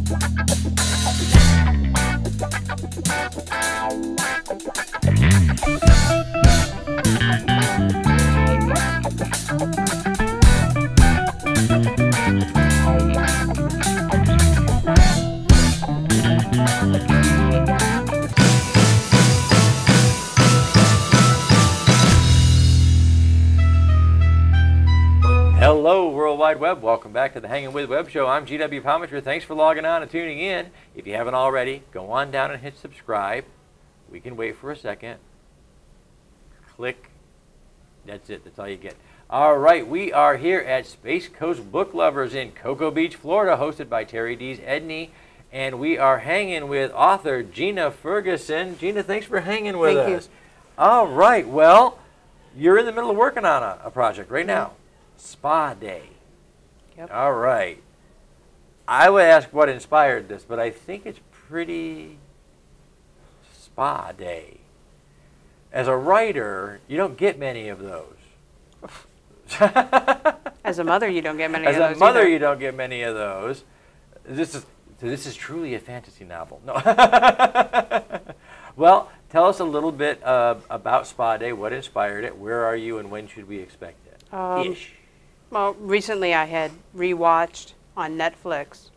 Thank Wide Web. Welcome back to the Hanging With Web Show. I'm GW Pomichter. Thanks for logging on and tuning in. If you haven't already, go on down and hit subscribe. We can wait for a second. Click. That's it. That's all you get. All right, we are here at Space Coast Book Lovers in Cocoa Beach, Florida, hosted by Terry Dees Edney. And we are hanging with author Gina Ferguson. Gina, thanks for hanging with us. Thank you. All right, well, you're in the middle of working on a, a project right mm-hmm. now. Spa Day. Yep. All right. I would ask what inspired this, but I think it's pretty Spa Day. As a writer, you don't get many of those. As a mother, you don't get many As of a those mother, either. you don't get many of those. This is this is truly a fantasy novel. No. well, tell us a little bit uh, about Spa Day. What inspired it? Where are you, and when should we expect it? Um, Ish. Well, recently I had rewatched on Netflix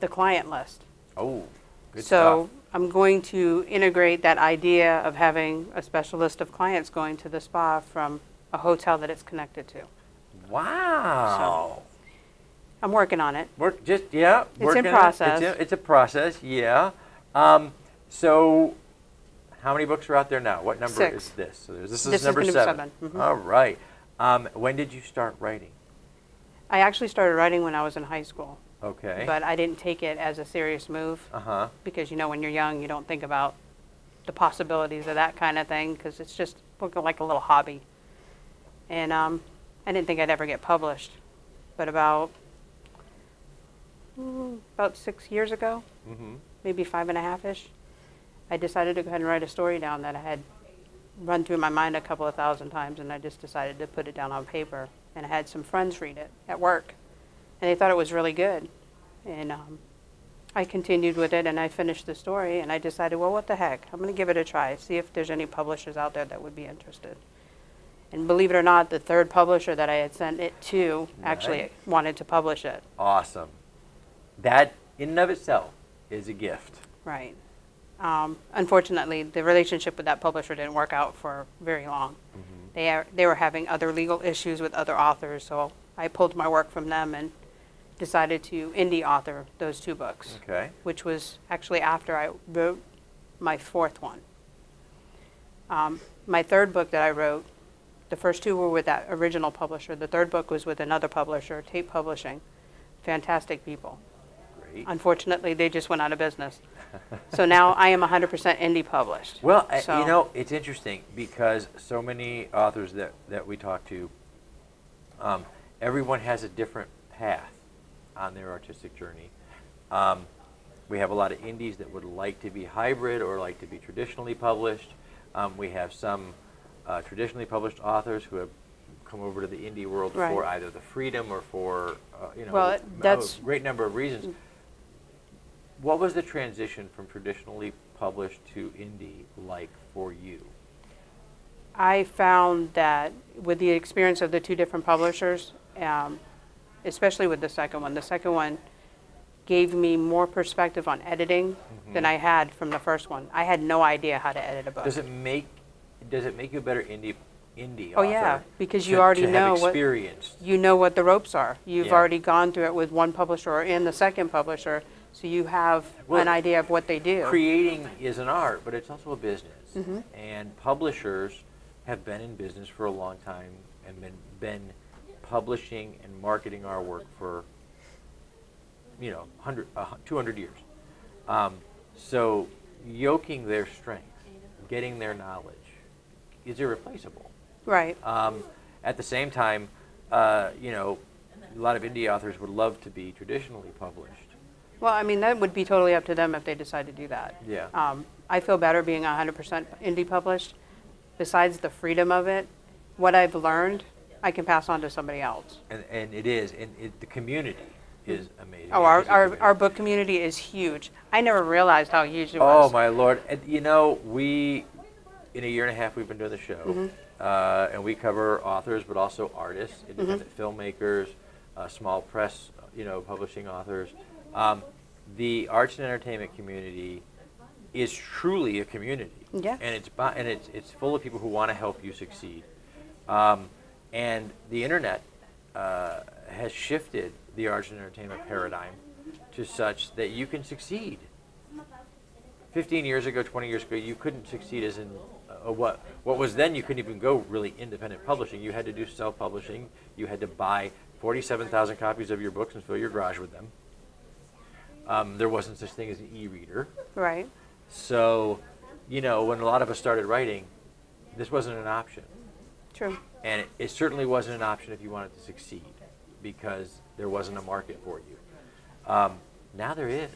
The Client List. Oh, good so stuff. I'm going to integrate that idea of having a special list of clients going to the spa from a hotel that it's connected to. Wow. I'm working on it. Work just yeah. It's in working it. process. It's a, it's a process. Yeah. Um, so, how many books are out there now? What number Six. is this? So this is This number number seven. seven. Mhm. All right. Um, when did you start writing? I actually started writing when I was in high school, Okay. but I didn't take it as a serious move uh huh. because you know when you're young you don't think about the possibilities of that kind of thing because it's just like a little hobby. And um, I didn't think I'd ever get published, but about mm, about six years ago, Mm-hmm. maybe five and a half ish, I decided to go ahead and write a story down that I had run through my mind a couple of thousand times, and I just decided to put it down on paper. And I had some friends read it at work, and they thought it was really good. And um, I continued with it, and I finished the story, and I decided, well, what the heck? I'm going to give it a try, see if there's any publishers out there that would be interested. And believe it or not, the third publisher that I had sent it to actually wanted to publish it. Awesome. That in and of itself is a gift. Right. Um, unfortunately, the relationship with that publisher didn't work out for very long. They, are, they were having other legal issues with other authors, so I pulled my work from them and decided to indie author those two books, Okay. which was actually after I wrote my fourth one. Um, my third book that I wrote, the first two were with that original publisher. The third book was with another publisher, Tape Publishing. Fantastic people. Great. Unfortunately, they just went out of business. So now I am 100% indie published. Well, So- you know, it's interesting because so many authors that, that we talk to, um, everyone has a different path on their artistic journey. Um, we have a lot of indies that would like to be hybrid or like to be traditionally published. Um, we have some uh, traditionally published authors who have come over to the indie world for either the freedom or for, uh, you know, Well, that's- a great number of reasons. What was the transition from traditionally published to indie like for you? I found that with the experience of the two different publishers, um, especially with the second one, the second one gave me more perspective on editing than I had from the first one. I had no idea how to edit a book. Does it make does it make you a better indie indie Oh, author? yeah, because you to- already to have know what- you know what the ropes are. You've Yeah. already gone through it with one publisher or in the second publisher, so you have Well, an idea of what they do. Creating is an art, but it's also a business. Mm-hmm. And publishers have been in business for a long time and been been publishing and marketing our work for you know 100 uh, 200 years. Um, so yoking their strength, getting their knowledge is irreplaceable. Right. Um, at the same time, uh, you know, a lot of indie authors would love to be traditionally published. Well, I mean, that would be totally up to them if they decide to do that. Yeah. Um, I feel better being 100% indie published. Besides the freedom of it, what I've learned, I can pass on to somebody else. And, and it is, and it, the community is amazing. Oh, our, our, our book community is huge. I never realized how huge it Oh was. Oh, my lord! And, you know, we in a year and a half we've been doing the show, Mm-hmm. uh, and we cover authors, but also artists, independent filmmakers, uh, small press, you know, publishing authors. Um, the arts and entertainment community is truly a community. Yeah. And it's and it's it's full of people who want to help you succeed. Um, and the internet uh, has shifted the arts and entertainment paradigm to such that you can succeed. 15 years ago, 20 years ago, you couldn't succeed as in uh, what what was then you couldn't even go really independent publishing. You had to do self-publishing. You had to buy 47,000 copies of your books and fill your garage with them. Um, there wasn't such thing as an e-reader. Right. So, you know, when a lot of us started writing, this wasn't an option. True. And it, it certainly wasn't an option if you wanted to succeed because there wasn't a market for you. Um, now there is,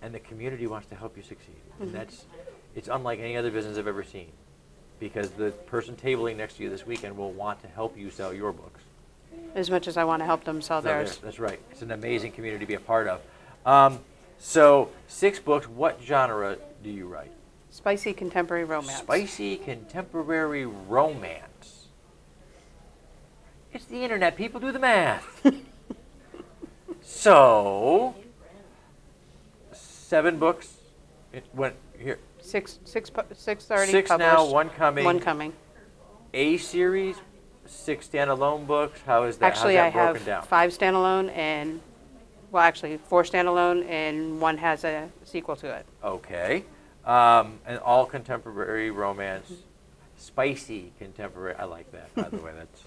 and the community wants to help you succeed. And that's, it's unlike any other business I've ever seen because the person tabling next to you this weekend will want to help you sell your books. As much as I want to help them sell theirs. That's right. It's an amazing community to be a part of. Um, so, six books. What genre do you write? Spicy contemporary romance. Spicy contemporary romance. It's the internet. People do the math. so, seven books. It went here. Six, six, six already Six published. now, one coming. One coming. A series, six standalone books. How is that? Actually, I How's that have broken down? five standalone and, well, actually, four standalone and one has a sequel to it. Okay. Um, and all contemporary romance, spicy contemporary. I like that, by the way. That's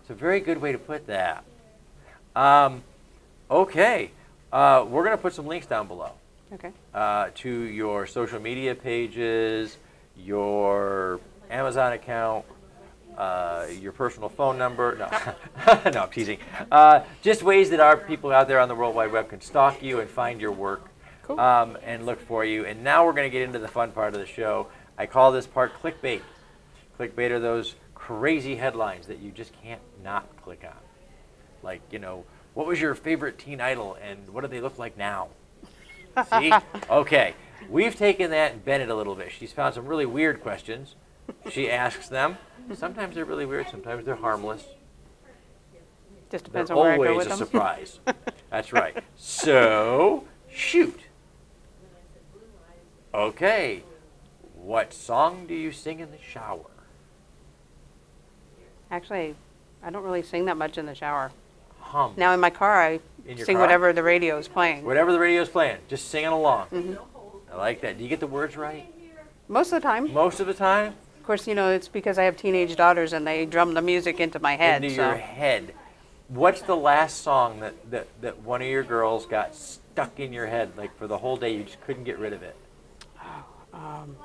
it's a very good way to put that. Um, okay. Uh, we're going to put some links down below Okay. uh, to your social media pages, your Amazon account, uh, your personal phone number. No, no, I'm teasing. Uh, just ways that our people out there on the World Wide Web can stalk you and find your work Cool. um, and look for you. And now we're going to get into the fun part of the show. I call this part clickbait. Clickbait are those crazy headlines that you just can't not click on. Like, you know, what was your favorite teen idol and what do they look like now? See? Okay. We've taken that and bent it a little bit. She's found some really weird questions. She asks them. Sometimes they're really weird, sometimes they're harmless. Just They're depends on where I go always with a them. surprise. That's right. So, shoot. Okay. What song do you sing in the shower? Actually, I don't really sing that much in the shower. Hum. Now in my car, I sing car? whatever the radio is playing. Whatever the radio is playing, just singing along. Mm-hmm. I like that. Do you get the words right? Most of the time. Most of the time? Of course, you know, it's because I have teenage daughters and they drum the music into my head. into so. your head. What's the last song that, that, that one of your girls got stuck in your head, like for the whole day, you just couldn't get rid of it? Um,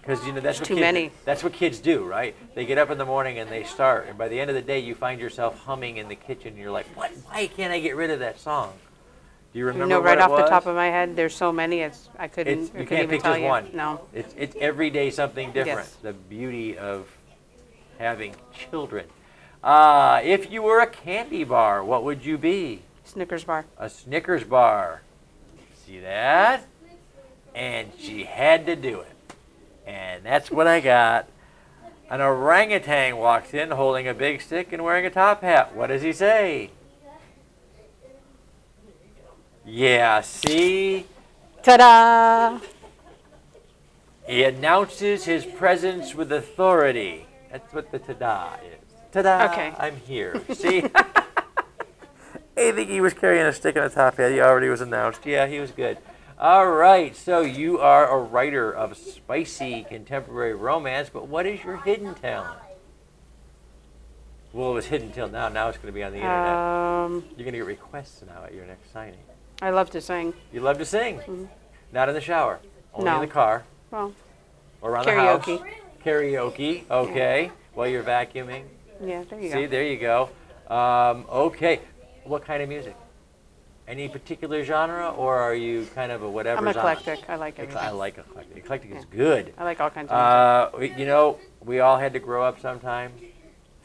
Because you know that's what Too kids, many. That's what kids do, right? They get up in the morning and they start, and by the end of the day, you find yourself humming in the kitchen. And you're like, "What? Why can't I get rid of that song?" Do you remember know, what right off the top of my head, there's so many. It's I couldn't. It's, I you couldn't can't even pick tell just you. one. No. It's it's every day something different. Yes. The beauty of having children. Uh, if you were a candy bar, what would you be? Snickers bar. A Snickers bar. See that? And she had to do it. And that's what I got. An orangutan walks in holding a big stick and wearing a top hat. What does he say? Yeah, see? Ta-da! He announces his presence with authority. That's what the ta-da is. Ta-da! Okay. I'm here. See? I think he was carrying a stick and a top hat. He already was announced. Yeah, he was good. All right, so you are a writer of spicy contemporary romance, but what is your hidden talent? Well, it was hidden till now. Now it's going to be on the internet. Um, You're going to get requests now at your next signing. I love to sing. You love to sing. Not in the shower. Only in the car. Well, Or around the Karaoke. house. Karaoke. Okay. While you're vacuuming. yeah, there you See, go. See, there you go. Um, okay. What kind of music? Any particular genre, or are you kind of a whatever I'm genre? eclectic. I like everything. I like eclectic. Eclectic is good. I like all kinds of music. Uh, you know, we all had to grow up sometime.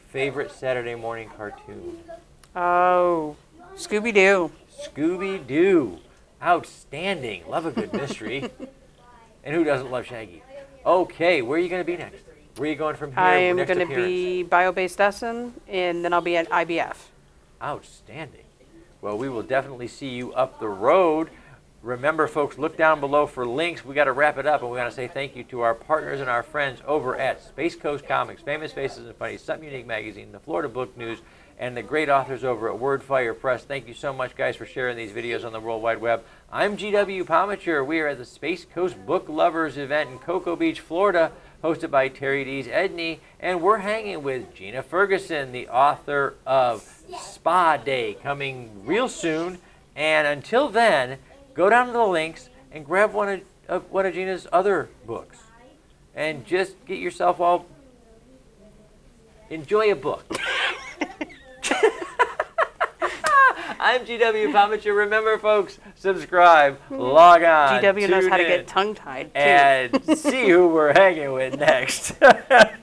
Favorite Saturday morning cartoon? Oh, Scooby Doo. Scooby Doo. Outstanding. Love a good mystery. and who doesn't love Shaggy? Okay, where are you going to be next? Where are you going from here? I am going to be bio-based Essen, and then I'll be at IBF. Outstanding. Well, we will definitely see you up the road. Remember, folks, look down below for links. We got to wrap it up, and we got to say thank you to our partners and our friends over at Space Coast Comics, Famous Faces and Funny, Something Unique Magazine, the Florida Book News, and the great authors over at Wordfire Press. Thank you so much, guys, for sharing these videos on the World Wide Web. I'm GW Pomichter. We are at the Space Coast Book Lovers event in Cocoa Beach, Florida, hosted by Terry Dees Edney, and we're hanging with Gina Ferguson, the author of Spa Day, coming real soon. And until then, go down to the links and grab one of, of one of Gina's other books, and just get yourself all enjoy a book. I'm GW Pomichter. Remember, folks, subscribe, log on, GW knows how to get tongue-tied, too. and see who we're hanging with next.